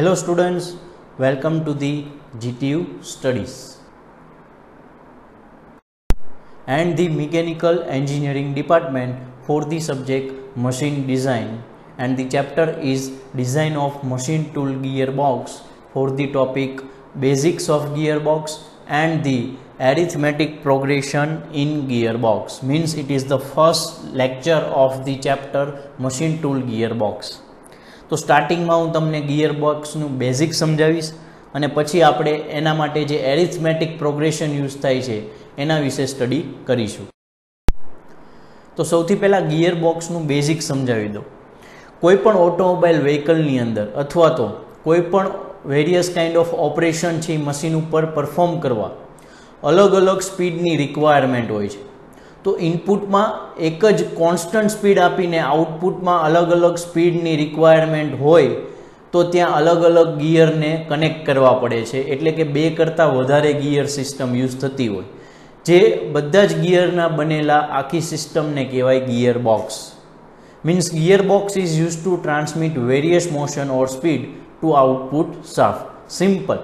Hello students, welcome to the GTU studies. And the mechanical engineering department for the subject machine design. And the chapter is design of machine tool gearbox for the topic basics of gearbox and the arithmetic progression in gearbox. Means it is the first lecture of the chapter machine tool gearbox તો સ્ટાર્ટિંગમાં હું તમને gear બોક્સનું basic સમજાવીશ અને પછી આપણે એના માટે જે એરિથમેટિક પ્રોગ્રેશન યુઝ થાય છે, એના વિશે સ્ટડી કરીશું. તો સૌથી પહેલાં ગિયર બોક્સનું બેઝિક સમજાવી દો. કોઈપણ ઓટોમોબાઈલ વ્હીકલની અંદર અથવા તો કોઈ પણ વેરિયસ કાઇન્ડ ઓફ ઓપરેશન છે મશીન ઉપર પરફોર્મ કરવા. અલગ અલગ સ્પીડની રિક્વાયરમેન્ટ હોય છે. તો ઇનપુટમાં એક જ કોન્સ્ટન્ટ સ્પીડ આપીને આઉટપુટમાં અલગ અલગ સ્પીડની રિક્વાયરમેન્ટ હોય, તો ત્યાં અલગ અલગ ગિયરને કનેક્ટ કરવા પડે છે. એટલે કે બે કરતાં વધારે ગિયર સિસ્ટમ યુઝ થતી હોય. જે બધા જ ગિયરના બનેલા આખી સિસ્ટમને કહેવાય gear box means gear box is use to transmit various motion or speed to output સાફ simple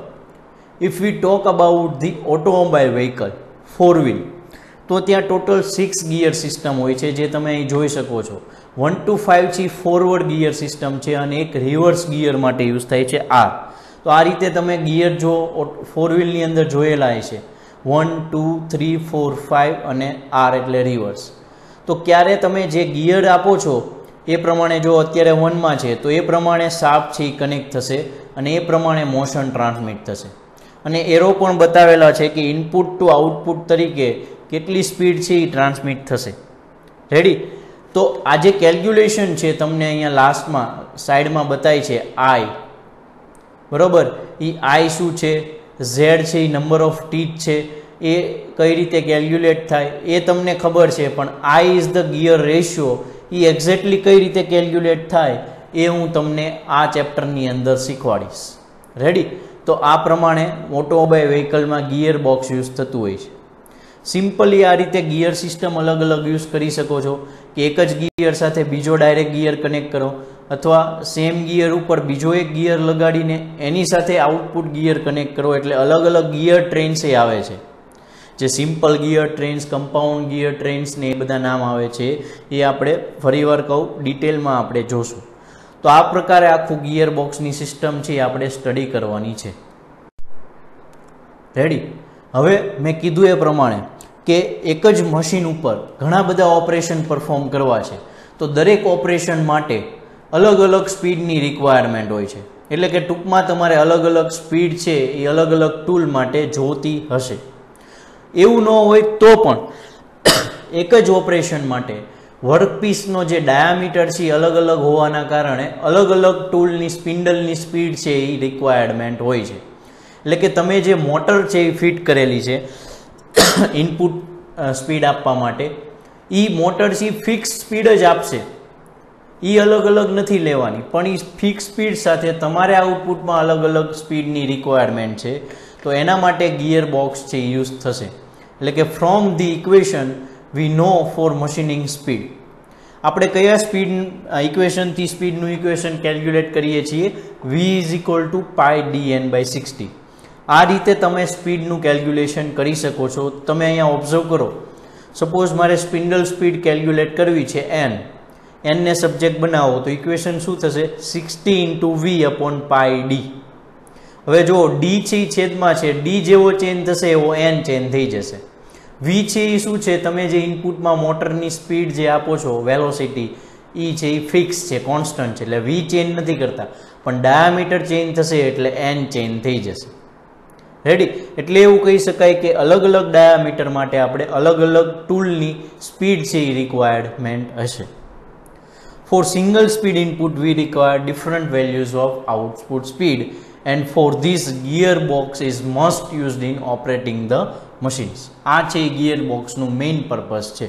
if we talk about the automobile vehicle four wheel તો ત્યાં ટોટલ સિક્સ ગિયર સિસ્ટમ હોય છે જે તમે અહીં જોઈ શકો છો. વન ટુ ફાઇવ છે ફોરવર્ડ ગિયર સિસ્ટમ છે અને એક રિવર્સ ગિયર માટે યુઝ થાય છે આર તો આ રીતે તમે ગિયર જો ફોર વ્હીલની અંદર જોયેલા છે one two three four five અને આર એટલે રિવર્સ તો ક્યારે તમે જે ગિયર આપો છો, એ પ્રમાણે જો અત્યારે વનમાં છે, તો એ પ્રમાણે સાપ છે એ કનેક્ટ થશે અને એ પ્રમાણે મોશન ટ્રાન્સમિટ થશે. અને એરો પણ બતાવેલા છે કે ઇનપુટ ટુ આઉટપુટ તરીકે કેટલી સ્પીડ છે એ ટ્રાન્સમિટ થશે. રેડી તો આ જે કેલ્ક્યુલેશન છે તમને અહીંયા લાસ્ટમાં સાઈડમાં બતાવી છે આઈ બરાબર? એ આઈ શું છે? ઝેડ છે એ નંબર ઓફ ટીચ છે. એ કઈ રીતે કેલ્ક્યુલેટ થાય? એ તમને ખબર છે, પણ I is the gear ratio A exactly કઈ રીતે કેલ્ક્યુલેટ થાય? એ હું તમને આ ચેપ્ટરની અંદર શીખવાડીશ. રેડી તો આ પ્રમાણે ઓટોમોબાઈલ વ્હીકલમાં ગિયર બોક્સ યુઝ થતું હોય છે. સિમ્પલી આ રીતે ગિયર સિસ્ટમ અલગ અલગ યુઝ કરી શકો છો કે એક જ ગિયર સાથે બીજો ડાયરેક્ટ ગિયર કનેક્ટ કરો અથવા સેમ ગિયર ઉપર બીજો એક ગિયર લગાડીને એની સાથે આઉટપુટ ગિયર કનેક્ટ કરો એટલે અલગ અલગ ગિયર ટ્રેન્સ એ આવે છે. જે simple gear trains, compound gear trains એ બધા નામ આવે છે, એ આપણે ફરીવાર કહું, ડિટેલમાં આપણે જોશું. તો આ પ્રકારે આખું ગિયર બોક્સની સિસ્ટમ છે એ આપણે સ્ટડી કરવાની છે. રેડી? હવે મેં કીધું એ પ્રમાણે કે એક જ મશીન ઉપર ઘણા બધા ઓપરેશન પરફોર્મ કરવા છે. તો દરેક ઓપરેશન માટે અલગ અલગ સ્પીડની રિક્વાયરમેન્ટ હોય છે. એટલે કે ટૂંકમાં તમારે અલગ અલગ સ્પીડ છે એ અલગ અલગ ટૂલ માટે જોતી હશે. એવું ન હોય તો પણ એક જ ઓપરેશન માટે વર્કપીસનો જે ડાયામીટર છે અલગ અલગ હોવાના કારણે અલગ અલગ ટૂલની સ્પિન્ડલની સ્પીડ છે એ રિક્વાયરમેન્ટ હોય છે. એટલે કે તમે જે મોટર છે એ ફિટ કરેલી છે ઇનપુટ સ્પીડ આપવા માટે. એ મોટર છે ફિક્સ સ્પીડ જ આપશે. એ અલગ અલગ નથી લેવાની, પણ એ ફિક્સ સ્પીડ સાથે તમારે આઉટપુટમાં અલગ અલગ સ્પીડની રિક્વાયરમેન્ટ છે. તો એના માટે ગિયર બોક્સ છે યુઝ થશે. એટલે કે from the equation we know for machining speed આપણે કયા સ્પીડ ઇક્વેશનથી સ્પીડનું ઇક્વેશન કેલ્ક્યુલેટ કરીએ છીએ? V is equal to pi D N by sixty આ રીતે તમે સ્પીડનું કેલ્ક્યુલેશન કરી શકો છો. તમે અહીંયા ઓબ્ઝર્વ કરો. સપોઝ મારે સ્પિન્ડલ સ્પીડ કેલ્ક્યુલેટ કરવી છે એન એનને સબ્જેક્ટ બનાવો તો ઇક્વેશન શું થશે? Sixty into V upon pi D હવે જો ડી છે છેદમાં છે. ડી જેવો ચેન્જ થશે, એવો એન ચેન્જ થઈ જશે. વી છે એ શું છે? તમે જે ઇનપુટમાં મોટરની સ્પીડ જે આપો છો વેલોસિટી એ છે એ ફિક્સ છે કોન્સ્ટન્ટ છે. એટલે વી ચેન્જ નથી કરતા. પણ ડાયામીટર ચેન્જ થશે એટલે એન ચેન્જ થઈ જશે. રેડી એટલે એવું કહી શકાય કે અલગ અલગ ડાયામીટર માટે આપણે અલગ અલગ ટૂલની સ્પીડ છે એ રિક્વાયરમેન્ટ હશે. For single speed input we require different values of output speed and for this gear box is must used in operating the machines આ છે ગિયર બોક્સનું મેઇન પર્પઝ છે.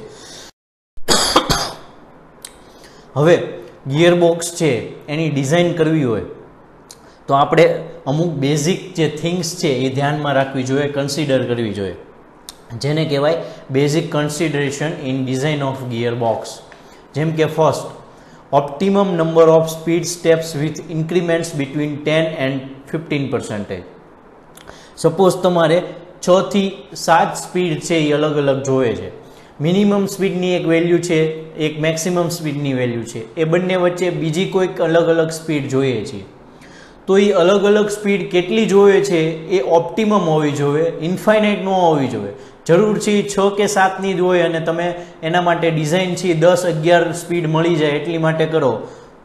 હવે ગિયર બોક્સ છે, એની ડિઝાઇન કરવી હોય, તો આપણે અમુક બેઝિક જે થિંગ્સ છે એ ધ્યાનમાં રાખવી જોઈએ કન્સિડર કરવી જોઈએ. જેને કહેવાય basic consideration in design of gear box જેમ કે first optimum number of speed steps with increments between ten and fifteen percentage suppose તમારે છ થી સાત સ્પીડ છે એ અલગ અલગ જોવે છે. મિનિમમ સ્પીડની એક વેલ્યુ છે, એક મેક્સિમમ સ્પીડની વેલ્યુ છે. એ બંને વચ્ચે બીજી કોઈક અલગ અલગ સ્પીડ જોઈએ છીએ. તો એ અલગ અલગ સ્પીડ કેટલી જોવે છે એ ઓપ્ટિમમ હોવી જોઈએ ઇન્ફાઇનાઇટ ન હોવી જોઈએ જરૂર છે છ કે સાતની જ હોય અને તમે એના માટે ડિઝાઇન છે દસ અગિયાર સ્પીડ મળી જાય એટલી માટે કરો,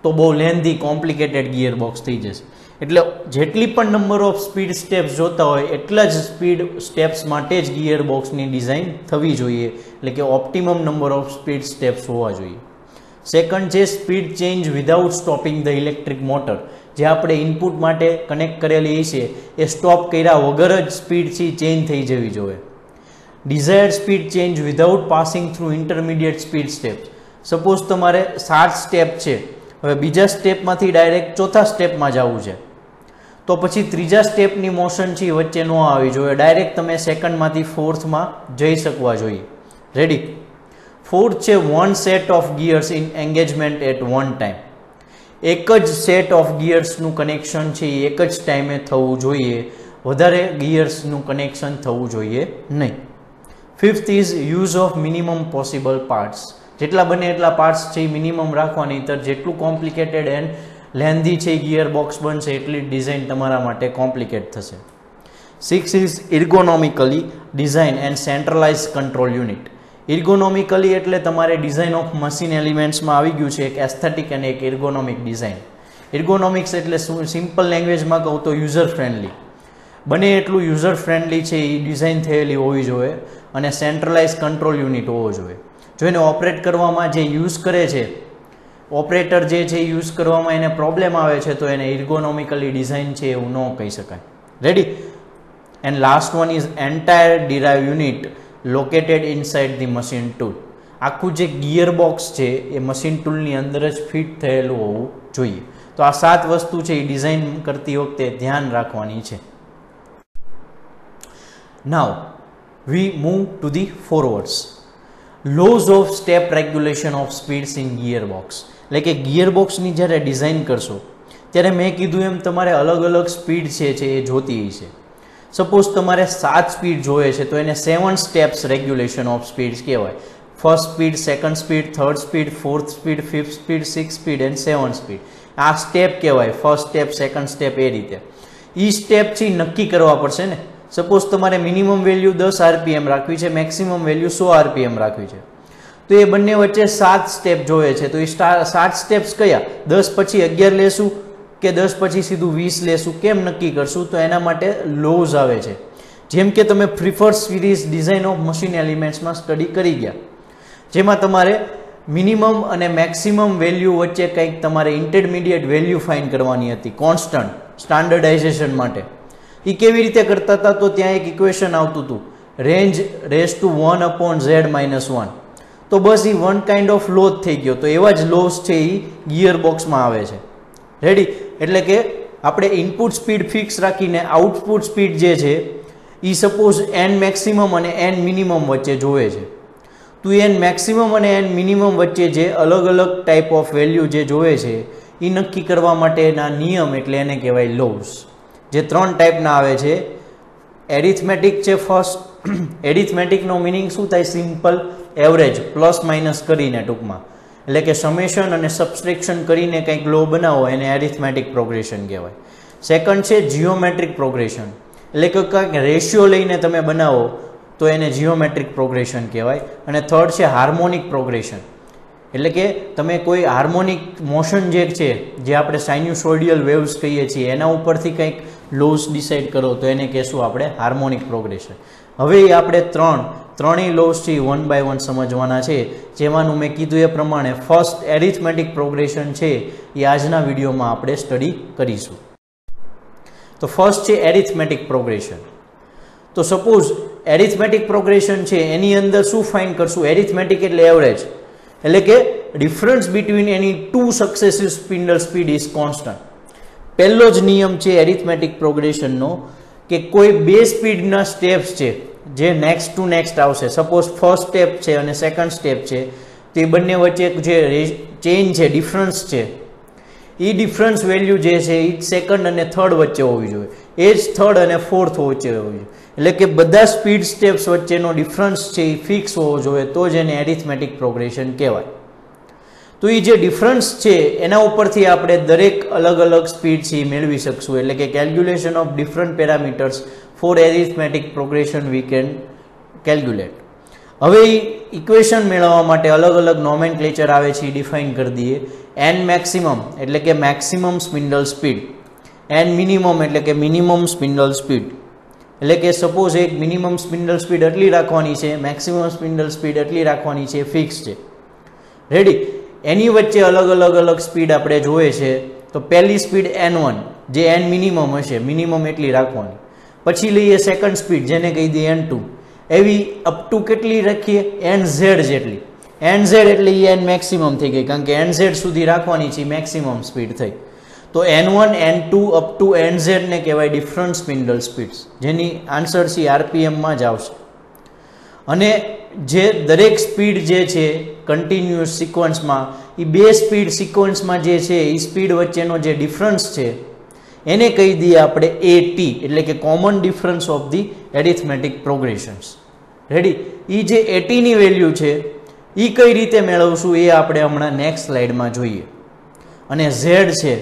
તો બહુ લેન્ધી કોમ્પ્લિકેટેડ ગિયર બોક્સ થઈ જશે. એટલે જેટલી પણ નંબર ઓફ સ્પીડ સ્ટેપ્સ જોતા હોય, એટલા જ સ્પીડ સ્ટેપ્સ માટે જ ગિયર બોક્સની ડિઝાઇન થવી જોઈએ. એટલે કે optimum number of speed steps હોવા જોઈએ. સેકન્ડ છે speed change without stopping the electric motor જે આપણે ઇનપુટ માટે કનેક્ટ કરેલી છે, એ સ્ટોપ કર્યા વગર જ સ્પીડથી ચેન્જ થઈ જવી જોઈએ. Desired speed change without passing through intermediate speed steps suppose તમારે સાત સ્ટેપ છે, હવે બીજા સ્ટેપમાંથી ડાયરેક્ટ ચોથા સ્ટેપમાં જવું છે. તો પછી ત્રીજા સ્ટેપની મોશન છે વચ્ચે ન આવી જોઈએ. ડાયરેક્ટ તમે સેકન્ડમાંથી ફોર્થમાં જઈ શકવા જોઈએ. રેડી ફોર્થ છે one set of gears in engagement at one time એક જ સેટ ઓફ ગિયર્સનું કનેક્શન છે, એ એક જ ટાઈમે થવું જોઈએ. વધારે ગિયર્સનું કનેક્શન થવું જોઈએ નહીં. Fifth is use of minimum possible parts જેટલા બને એટલા પાર્ટ્સ છે એ મિનિમમ રાખવાની. તો જેટલું કોમ્પ્લિકેટેડ એન્ડ લેન્ધી છે ગિયર બોક્સ બનશે, એટલી ડિઝાઇન તમારા માટે કોમ્પ્લિકેટ થશે. Six is ergonomically design and centralize control unit ergonomically એટલે તમારે ડિઝાઇન ઓફ મશીન એલિમેન્ટ્સમાં આવી ગયું છે એક એસ્થેટિક અને એક ઇર્ગોનોમિક ડિઝાઇન ઇર્ગોનોમિક્સ એટલે સિમ્પલ લેંગ્વેજમાં કહું તો યુઝર ફ્રેન્ડલી બને એટલું યુઝર ફ્રેન્ડલી છે એ ડિઝાઇન થયેલી હોવી જોઈએ અને સેન્ટ્રલાઇઝ કંટ્રોલ યુનિટ હોવો જોઈએ. જો એને ઓપરેટ કરવામાં જે યુઝ કરે છે ઓપરેટર જે છે યુઝ કરવામાં એને પ્રોબ્લેમ આવે છે તો એને ઇર્ગોનોમિકલી ડિઝાઇન છે એવું ન કહી શકાય. Ready and last one is entire drive unit located inside the machine tool આખું જે ગિયર બોક્સ છે, એ મશીન ટૂલની અંદર જ ફિટ થયેલું હોવું જોઈએ. તો આ સાત વસ્તુ છે, એ ડિઝાઇન કરતી વખતે ધ્યાન રાખવાની છે. Now we move to the forwards laws of step regulation of speeds in gear box એટલે કે ગિયર બોક્સની જ્યારે ડિઝાઇન કરશો, ત્યારે મેં કીધું એમ, તમારે અલગ અલગ સ્પીડ છે, એ જોતી છે સપોઝ તમારે સાત સ્પીડ જોઈએ છે, તો એને seven steps regulation of speed કહેવાય. First speed second speed third speed fourth speed fifth speed six speed and seven speed આ સ્ટેપ કહેવાય ફર્સ્ટ સ્ટેપ સેકન્ડ સ્ટેપ એ રીતે. એ સ્ટેપથી નક્કી કરવા પડશે ને. સપોઝ તમારે મિનિમમ વેલ્યુ દસ આરપીએમ રાખવી છે મેક્સિમમ વેલ્યુ સો આરપીએમ રાખવી છે. તો એ બંને વચ્ચે સાત સ્ટેપ જોઈએ છે, તો એ સાત સ્ટેપ્સ કયા? દસ પછી અગિયાર લેશું કે દસ પછી સીધું વીસ લેશું, કેમ નક્કી કરશું? તો એના માટે લોઝ આવે છે. જેમ કે તમે prefer series design of machine એલિમેન્ટ્સમાં study કરી ગયા. જેમાં તમારે મિનિમમ અને મેક્સિમમ વેલ્યુ વચ્ચે કંઈક તમારે ઇન્ટરમીડિયેટ વેલ્યુ ફાઇન કરવાની હતી કોન્સ્ટન્ટ સ્ટાન્ડર્ડાઇઝેશન માટે. એ કેવી રીતે કરતા હતા? તો ત્યાં એક ઇક્વેશન આવતું હતું range race to one upon Z minus one તો બસ એ વન કાઇન્ડ ઓફ લોસ થઈ ગયો. તો એવા જ લોસ છે એ ગિયર બોક્સમાં આવે છે. રેડી એટલે કે આપણે ઇનપુટ સ્પીડ ફિક્સ રાખીને આઉટપુટ સ્પીડ જે છે એ સપોઝ એન મેક્સિમમ અને એન મિનિમમ વચ્ચે જોવે છે. તો એન મેક્સિમમ અને એન મિનિમમ વચ્ચે જે અલગ અલગ ટાઈપ ઓફ વેલ્યુ જે જોવે છે એ નક્કી કરવા માટેના નિયમ એટલે એને કહેવાય લોસ જે ત્રણ ટાઈપના આવે છે. એરિથમેટિક છે ફર્સ્ટ એરિથમેટિકનો મિનિંગ શું થાય? સિમ્પલ એવરેજ પ્લસ માઇનસ કરીને ટૂંકમાં. એટલે કે સમેશન અને સબસ્ટ્રેક્શન કરીને કંઈક લો બનાવો, એને એરિથમેટિક પ્રોગ્રેશન કહેવાય. સેકન્ડ છે જીઓમેટ્રિક પ્રોગ્રેશન એટલે કે કંઈક રેશિયો લઈને તમે બનાવો, તો એને જીઓમેટ્રિક પ્રોગ્રેશન કહેવાય. અને થર્ડ છે હાર્મોનિક પ્રોગ્રેશન એટલે કે તમે કોઈ હાર્મોનિક મોશન જે છે, જે આપણે સાઇન્યુસોડિયલ વેવ્સ કહીએ છીએ, એના ઉપરથી કંઈક લોસ ડિસાઇડ કરો, તો એને કહેશું આપણે હાર્મોનિક પ્રોગ્રેશન હવે આપણે ત્રણ ત્રણેય લોસ છે વન બાય વન સમજવાના છે. જેમાંનું મેં કીધું એ પ્રમાણે ફર્સ્ટ એરિથમેટિક પ્રોગ્રેશન છે, એ આજના વિડીયોમાં આપણે સ્ટડી કરીશું. તો ફર્સ્ટ છે એરિથમેટિક પ્રોગ્રેશન તો સપોઝ એરિથમેટિક પ્રોગ્રેશન છે, એની અંદર શું ફાઇન કરશું? એરિથમેટિક એટલે એવરેજ એટલે કે difference between any two successive spindle speed is constant પહેલો જ નિયમ છે એરિથમેટિક પ્રોગ્રેશનનો કે કોઈ બે સ્પીડના સ્ટેપ્સ છે જે નેક્સ્ટ ટુ નેક્સ્ટ આવશે. સપોઝ ફર્સ્ટ સ્ટેપ છે અને સેકન્ડ સ્ટેપ છે. તો બંને વચ્ચે જે ચેઇન છે ડિફરન્સ છે. એ ડિફરન્સ વેલ્યુ જે છે એ સેકન્ડ અને થર્ડ વચ્ચે હોવી જોઈએ. એ જ થર્ડ અને ફોર્થ વચ્ચે હોવી જોઈએ. એટલે કે બધા સ્પીડ સ્ટેપ્સ વચ્ચેનો ડિફરન્સ છે એ ફિક્સ હોવો જોઈએ, તો જ એને એરિથમેટિક પ્રોગ્રેશન કહેવાય. તો એ જે ડિફરન્સ છે, એના ઉપરથી આપણે દરેક અલગ અલગ સ્પીડ છે એ મેળવી શકશું. એટલે કે calculation of different parameters for arithmetic progression we can calculate હવે ઇક્વેશન મેળવવા માટે અલગ અલગ નોમેન ક્લેચર આવે છે એ ડિફાઇન કરી દઈએ. એન મેક્સિમમ એટલે કે maximum spindle speed N minimum એટલે કે મિનિમમ સ્પિન્ડલ સ્પીડ એટલે કે સપોઝ એક મિનિમમ સ્પિન્ડલ સ્પીડ એટલી રાખવાની છે મેક્સિમમ સ્પિન્ડલ સ્પીડ એટલી રાખવાની છે ફિક્સ છે. રેડી એની વચ્ચે અલગ અલગ અલગ સ્પીડ આપણે જોઈએ છે, તો પહેલી સ્પીડ એન વન જે એન મિનિમમ હશે મિનિમમ એટલી રાખવાની. પછી લઈએ સેકન્ડ સ્પીડ જેને કહી દઈએ એન ટુ એવી અપ ટુ કેટલી રાખીએ? એન ઝેડ જેટલી. એન ઝેડ એટલે એ એન મેક્સિમમ થઈ ગઈ, કારણ કે એન ઝેડ સુધી રાખવાની છે મેક્સિમમ સ્પીડ થઈ. તો N one N two up to N ઝેડને કહેવાય ડિફરન્ટ સ્પિન્ડલ સ્પીડ્સ જેની આન્સર છે આરપીએમમાં જ આવશે. અને જે દરેક સ્પીડ જે છે કન્ટિન્યુઅસ સિક્વન્સમાં એ બે સ્પીડ સિક્વન્સમાં જે છે એ સ્પીડ વચ્ચેનો જે ડિફરન્સ છે એને કહી દઈએ આપણે એ ટી એટલે કે common difference of the arithmetic progressions ready એ જે એટીની વેલ્યુ છે એ કઈ રીતે મેળવશું એ આપણે હમણાં નેક્સ્ટ સ્લાઇડમાં જોઈએ. અને ઝેડ છે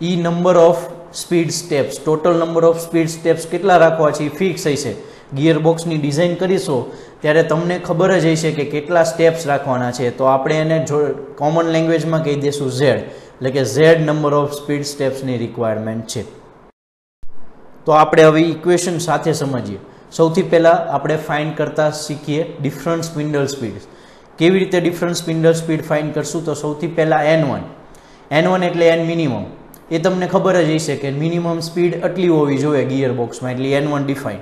એ number of speed steps total number of speed steps કેટલા રાખવા છે? એ ફિક્સ હશે ગિયર બોક્સની ડિઝાઇન કરીશો, ત્યારે તમને ખબર જ હશે કે કેટલા સ્ટેપ્સ રાખવાના છે. તો આપણે એને જો કોમન લેંગ્વેજમાં કહી દઈશું ઝેડ એટલે કે ઝેડ નંબર ઓફ સ્પીડ સ્ટેપ્સની રિક્વાયરમેન્ટ છે. તો આપણે હવે ઇક્વેશન સાથે સમજીએ. સૌથી પહેલાં આપણે ફાઇન્ડ કરતા શીખીએ ડિફરન્ટ સ્પિન્ડલ સ્પીડ કેવી રીતે ડિફરન્ટ સ્પિન્ડલ સ્પીડ ફાઇન્ડ કરશું? તો સૌથી પહેલાં એન વન એન વન એટલે એન મિનિમમ એ તમને ખબર જ હશે કે મિનિમમ સ્પીડ આટલી હોવી જોઈએ ગિયર બોક્સમાં એટલે એન વન ડિફાઇન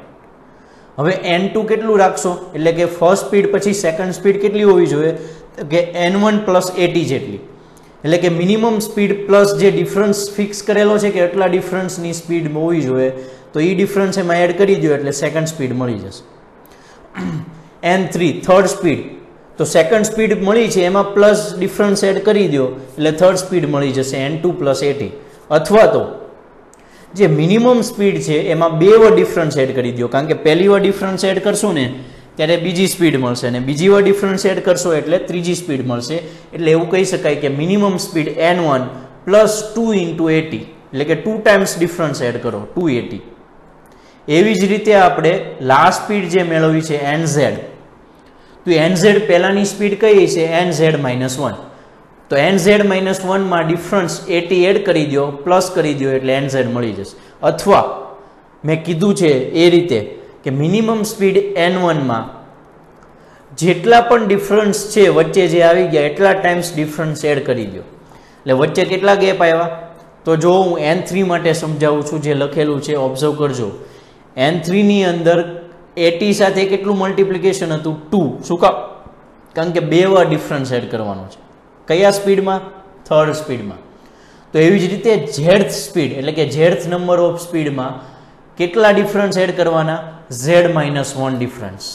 હવે એન ટુ કેટલું રાખશો? એટલે કે ફર્સ્ટ સ્પીડ પછી સેકન્ડ સ્પીડ કેટલી હોવી જોઈએ? કે એન વન પ્લસ એટી જેટલી. એટલે કે મિનિમમ સ્પીડ પ્લસ જે ડિફરન્સ ફિક્સ કરેલો છે કે એટલા ડિફરન્સની સ્પીડ હોવી જોઈએ, તો એ ડિફરન્સ એમાં એડ કરી દો એટલે સેકન્ડ સ્પીડ મળી જશે. એન થ્રી થર્ડ સ્પીડ તો સેકન્ડ સ્પીડ મળી છે, એમાં પ્લસ ડિફરન્સ એડ કરી દો એટલે થર્ડ સ્પીડ મળી જશે એન ટુ પ્લસ એટી અથવા તો જે મિનિમમ સ્પીડ છે, એમાં બે વાર ડિફરન્સ એડ કરી દો કારણ કે પહેલી વાર ડિફરન્સ એડ કરશો ને ત્યારે બીજી સ્પીડ મળશે અને બીજી વાર ડિફરન્સ એડ કરશો એટલે ત્રીજી સ્પીડ મળશે. એટલે એવું કહી શકાય કે minimum speed N one plus two into AT એટલે કે ટુ ટાઈમ્સ ડિફરન્સ એડ કરો ટુ એટી એવી જ રીતે આપણે લાસ્ટ સ્પીડ જે મેળવી છે એન ઝેડ તો એન ઝેડ પહેલાંની સ્પીડ કઈ છે એન ઝેડ માઇનસ વન તો એન ઝેડ માઇનસ વનમાં ડિફરન્સ એટી એડ કરી દો પ્લસ કરી દો એટલે એન ઝેડ મળી જશે. અથવા મેં કીધું છે એ રીતે કે મિનિમમ સ્પીડ એન વનમાં જેટલા પણ ડિફરન્સ છે વચ્ચે જે આવી ગયા, એટલા ટાઈમ્સ ડિફરન્સ એડ કરી દો. એટલે વચ્ચે કેટલા ગેપ આવ્યા? તો જો હું એન થ્રી માટે સમજાવું છું, જે લખેલું છે ઓબ્ઝર્વ કરજો. એન થ્રીની અંદર એટી સાથે કેટલું મલ્ટિપ્લિકેશન હતું? ટુ શું કા કારણ કે બે વાર ડિફરન્સ એડ કરવાનો છે. કયા સ્પીડમાં થર્ડ સ્પીડમાં તો એવી જ રીતે ઝેડથ સ્પીડ એટલે કે ઝેડથ નંબર ઓફ સ્પીડમાં કેટલા ડિફરન્સ એડ કરવાના? Z minus one difference.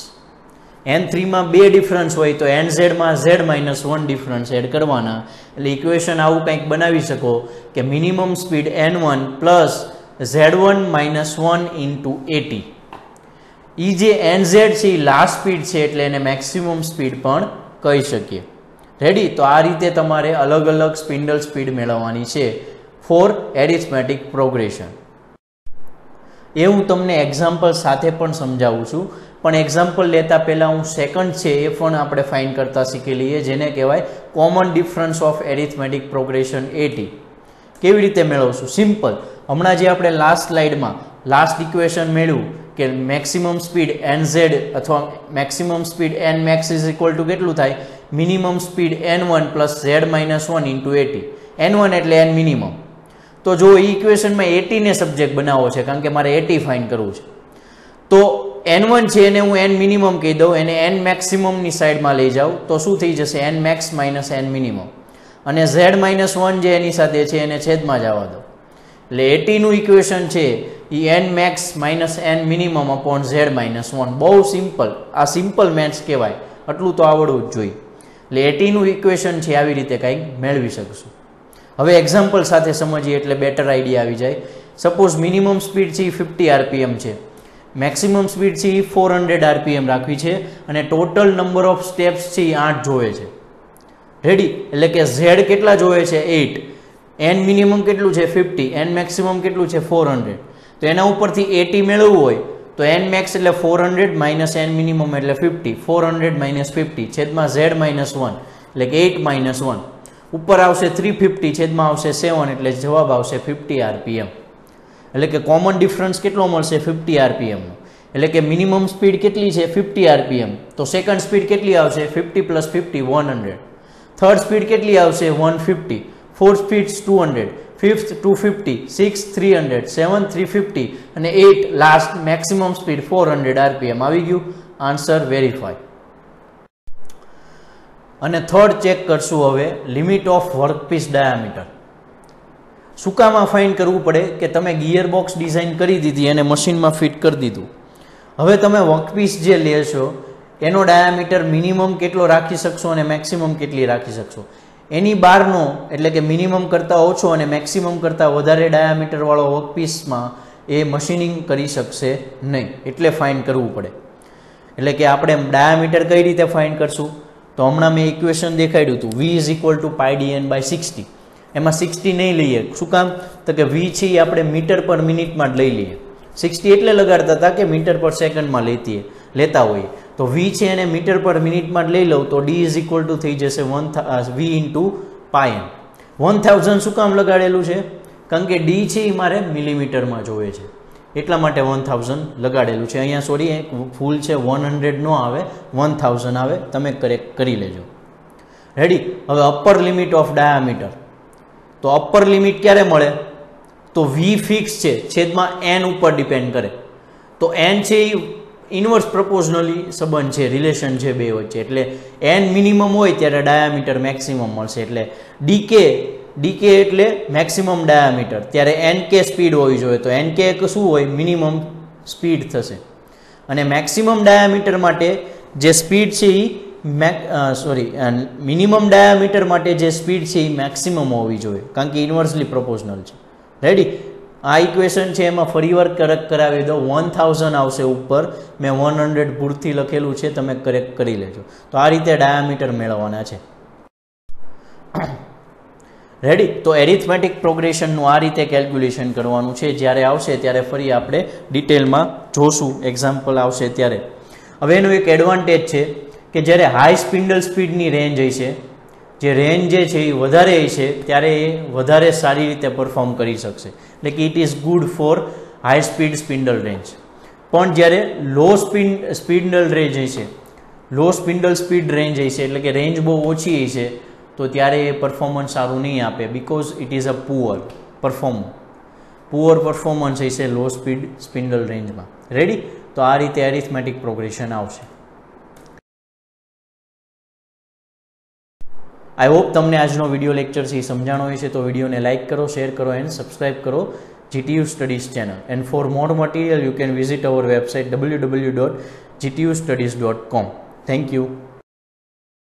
N થ્રીમાં બે ડિફરન્સ હોય તો N ઝેડમાં Z minus one difference add કરવાના. એટલે ઇક્વેશન આવું કંઈક બનાવી શકો કે minimum speed N one plus Z one minus one into AT એ જે એન ઝેડ છે એ લાસ્ટ સ્પીડ છે એટલે એને મેક્સિમમ સ્પીડ પણ કહી શકીએ. રેડી તો આ રીતે તમારે અલગ અલગ સ્પિન્ડલ સ્પીડ મેળવવાની છે. ફોર એરિથમેટિક પ્રોગ્રેશન એ હું તમને એક્ઝામ્પલ સાથે પણ સમજાવું છું. પણ એક્ઝામ્પલ લેતા પહેલાં હું સેકન્ડ છે એ પણ આપણે ફાઇન કરતા શીખી લઈએ, જેને કહેવાય common difference of arithmetic progression AT કેવી રીતે મેળવશું? સિમ્પલ હમણાં જે આપણે લાસ્ટ સ્લાઇડમાં લાસ્ટ ઇક્વેશન મેળવ્યું કે મેક્સિમમ સ્પીડ એન ઝેડ અથવા maximum speed N max is equal to કેટલું થાય? Minimum speed N one plus Z minus one into AT N one એટલે એન મિનિમમ તો જો એ ઇક્વેશનમાં એટીને સબ્જેક્ટ બનાવવો છે, કારણ કે મારે એટી ફાઇન કરવું છે. તો એન વન છે એને હું એન મિનિમમ કહી દઉં, એને એન મેક્સિમમની સાઈડમાં લઈ જાઉં, તો શું થઈ જશે? N max minus N minimum અને ઝેડ માઇનસ વન જે એની સાથે છે, એને છેદમાં જવા દો. એટલે એટીનું ઇક્વેશન છે એ N max minus N minimum upon Z minus one બહુ સિમ્પલ આ સિમ્પલ મેથ્સ કહેવાય. આટલું તો આવડવું જ જોઈએ. એટલે એટીનું ઇક્વેશન છે, આવી રીતે કંઈક મેળવી શકશું. હવે એક્ઝામ્પલ સાથે સમજીએ એટલે બેટર આઈડિયા આવી જાય. સપોઝ મિનિમમ સ્પીડ છે એ ફિફ્ટી આરપીએમ છે. મેક્સિમમ સ્પીડ છે એ ફોર હંડ્રેડ આરપીએમ રાખવી છે અને ટોટલ નંબર ઓફ સ્ટેપ્સ છે એ આઠ જોવે છે. રેડી એટલે કે ઝેડ કેટલા જોવે છે? એઇટ એન મિનિમમ કેટલું છે? ફિફ્ટી એન મેક્સિમમ કેટલું છે? ફોર હંડ્રેડ તો એના ઉપરથી એટી મેળવવું હોય, તો એન મેક્સ એટલે four hundred minus N minimum એટલે fifty four hundred minus fifty છેદમાં ઝેડ માઇનસ વન એટલે કે એઇટ માઇનસ વન ઉપર આવશે થ્રી ફિફ્ટી છેદમાં આવશે સેવન એટલે જવાબ આવશે ફિફ્ટી આરપીએમ એટલે કે કોમન ડિફરન્સ કેટલો મળશે? ફિફ્ટી આરપીએમનો એટલે કે મિનિમમ સ્પીડ કેટલી છે? ફિફ્ટી આરપીએમ તો સેકન્ડ સ્પીડ કેટલી આવશે? Fifty plus fifty one hundred third speed કેટલી આવશે? One fifty fourth speed two hundred fifth two fifty six three hundred seven three fifty અને eight last maximum speed four hundred RPM આવી ગયું? Answer verify અને third check કરશું હવે limit of workpiece diameter સુકામાં ફાઇન કરવું પડે કે તમે ગિયર બોક્સ ડિઝાઇન કરી દીધી અને મશીનમાં ફિટ કરી દીધું. હવે તમે વર્કપીસ જે લેશો એનો ડાયામીટર મિનિમમ કેટલો રાખી શકશો અને મેક્સિમમ કેટલી રાખી શકશો? એની બહારનો, એટલે કે મિનિમમ કરતાં ઓછો અને મેક્સિમમ કરતાં વધારે ડાયામીટરવાળો વર્કપીસમાં એ મશીનિંગ કરી શકશે નહીં. એટલે ફાઇન કરવું પડે. એટલે કે આપણે ડાયામીટર કઈ રીતે ફાઇન કરશું? તો હમણાં મેં ઇક્વેશન દેખાડ્યું હતું. V is equal to pi DN by sixty એમાં સિક્સટી નહીં લઈએ. શું કામ? તો કે વી છે એ આપણે મીટર પર મિનિટમાં જ લઈ લઈએ. સિક્સટી એટલે લગાડતા હતા કે મીટર પર સેકન્ડમાં લેતી લેતા હોઈએ. તો વી છે એને મીટર પર મિનિટમાં જ લઈ લઉં તો ડી ઇઝ ઇક્વલ ટુ થઈ જશે one V into pi N one thousand શું કામ લગાડેલું છે? કારણ કે ડી છે એ મારે મિલીમીટરમાં જોવે છે. એટલા માટે વન થાઉઝન્ડ લગાડેલું છે. અહીંયા સોરી એક ફૂલ છે વન હંડ્રેડ નો આવે વન થાઉઝન્ડ આવે. તમે કરેક્ટ કરી લેજો. રેડી હવે અપર લિમિટ ઓફ ડાયામીટર તો અપર લિમિટ ક્યારે મળે? તો વી ફિક્સ છે, છેદમાં એન ઉપર ડિપેન્ડ કરે. તો એન છે એ ઇન્વર્સ પ્રપોઝનલી સંબંધ છે રિલેશન છે બે વચ્ચે. એટલે એન મિનિમમ હોય ત્યારે ડાયામીટર મેક્સિમમ મળશે. એટલે ડીકે ડીકે એટલે મેક્સિમમ ડાયામીટર ત્યારે એન કે સ્પીડ હોવી જોઈએ. તો એન કે શું હોય? મિનિમમ સ્પીડ થશે. અને મેક્સિમમ ડાયામીટર માટે જે સ્પીડ છે એ મેક સોરી મિનિમમ ડાયામીટર માટે જે સ્પીડ છે એ મેક્સિમમ હોવી જોઈએ. કારણ કે ઇન્વર્સલી પ્રપોઝનલ છે. રેડી આ ઇક્વેશન છે એમાં ફરીવાર કરેક્ટ કરાવી દો. વન થાઉઝન્ડ આવશે ઉપર. મેં વન હંડ્રેડ પૂરથી લખેલું છે. તમે કરેક્ટ કરી લેજો. તો આ રીતે ડાયામીટર મેળવવાના છે. રેડી તો એરિથમેટિક પ્રોગ્રેશનનું આ રીતે કેલ્ક્યુલેશન કરવાનું છે. જ્યારે આવશે ત્યારે ફરી આપણે ડિટેલમાં જોશું. એક્ઝામ્પલ આવશે ત્યારે. હવે એનું એક એડવાન્ટેજ છે કે જ્યારે હાઈ સ્પિન્ડલ સ્પીડની રેન્જ હશે જે રેન્જ જે છે એ વધારે હશે ત્યારે એ વધારે સારી રીતે પરફોર્મ કરી શકશે. એટલે કે it is good for high speed spindle range પણ જ્યારે લો સ્પિન્ડ સ્પિન્ડલ રેન્જ હશે લો સ્પિન્ડલ સ્પીડ રેન્જ હશે એટલે કે રેન્જ બહુ ઓછી હશે તો ત્યારે એ પરફોર્મન્સ સારું નહીં આપે because it is a poor perform poor performance હશે લો સ્પીડ સ્પિન્ડલ રેન્જમાં રેડી તો આ રીતે એરિથમેટિક પ્રોગ્રેશન આવશે. આઈ હોપ તમને આજનો વીડિયો લેક્ચર છે એ સમજાણો છે, તો વિડીયોને લાઇક કરો શેર કરો એન્ડ સબસ્ક્રાઇબ કરો GTU Studies channel. And for more material, you can visit our website www.gtustudies.com. Thank you.